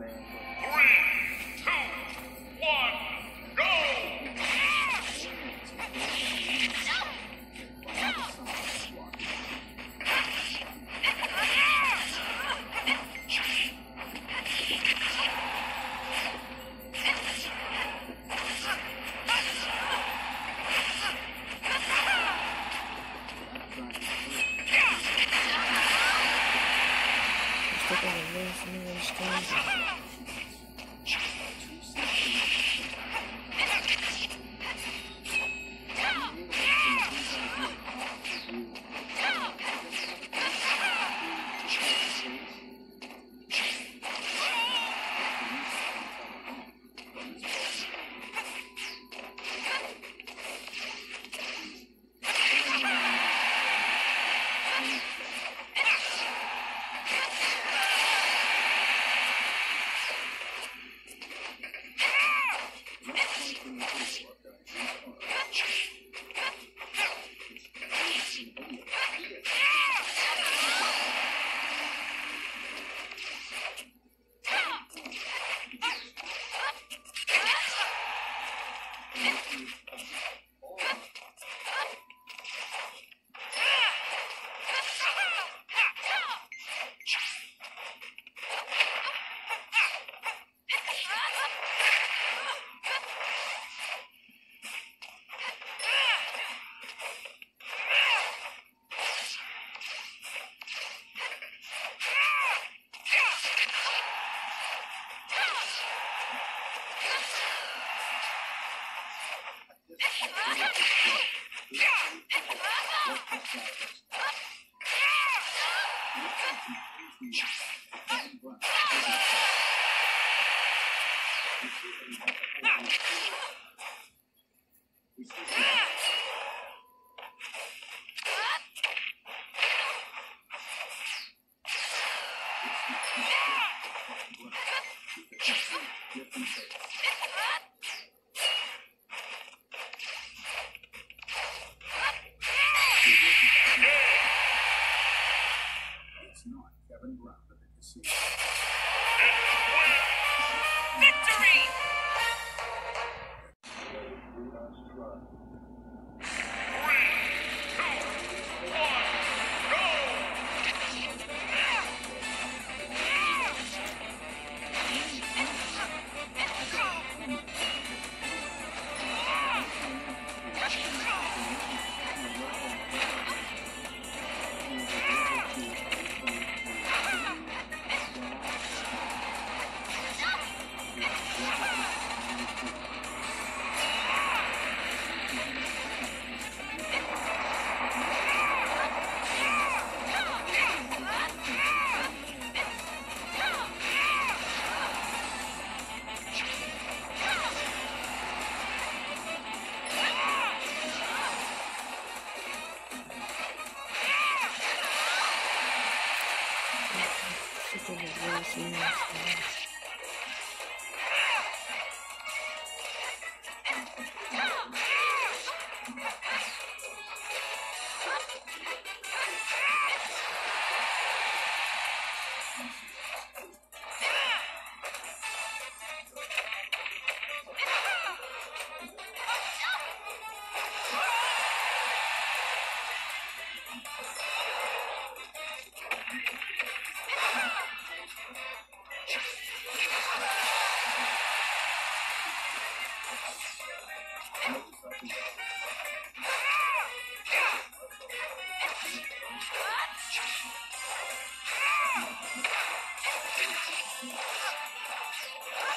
Three, two, one, go! It's not Kevin Brown at the casino. In the wrist, and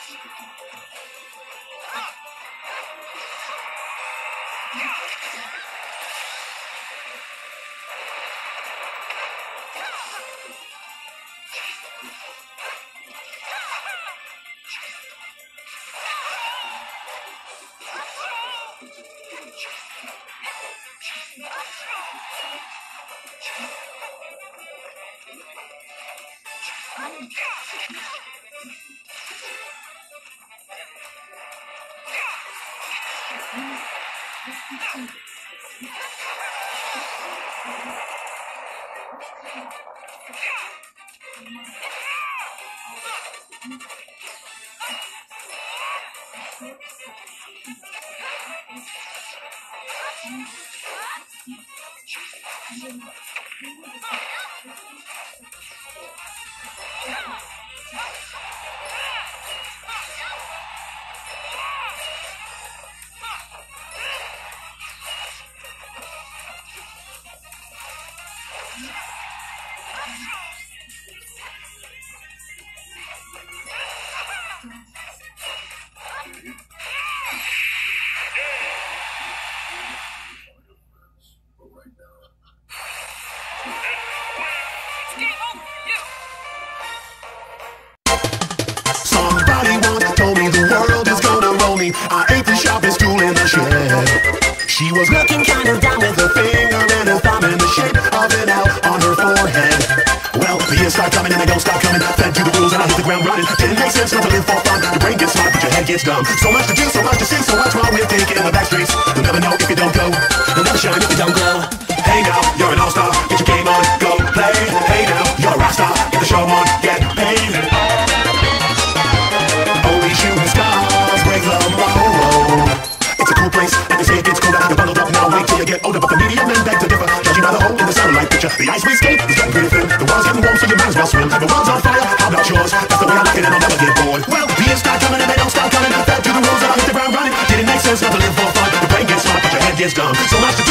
Yeah! Yeah. Gets dumb. So much to do, so much to see, so much more we're thinking in the back streets. You'll never know if you don't go. You'll never shine if you don't glow. Hey now, you're an all-star. Get your game on, go play. Hey now, you're a rock star. Get the show on, get paid. Only shooting stars break the mold. It's a cool place, and they say it gets colder. You're bundled up now, wait till you get older. But the media men beg to differ, judging by the hole in the satellite picture. The ice we skate years gone. So I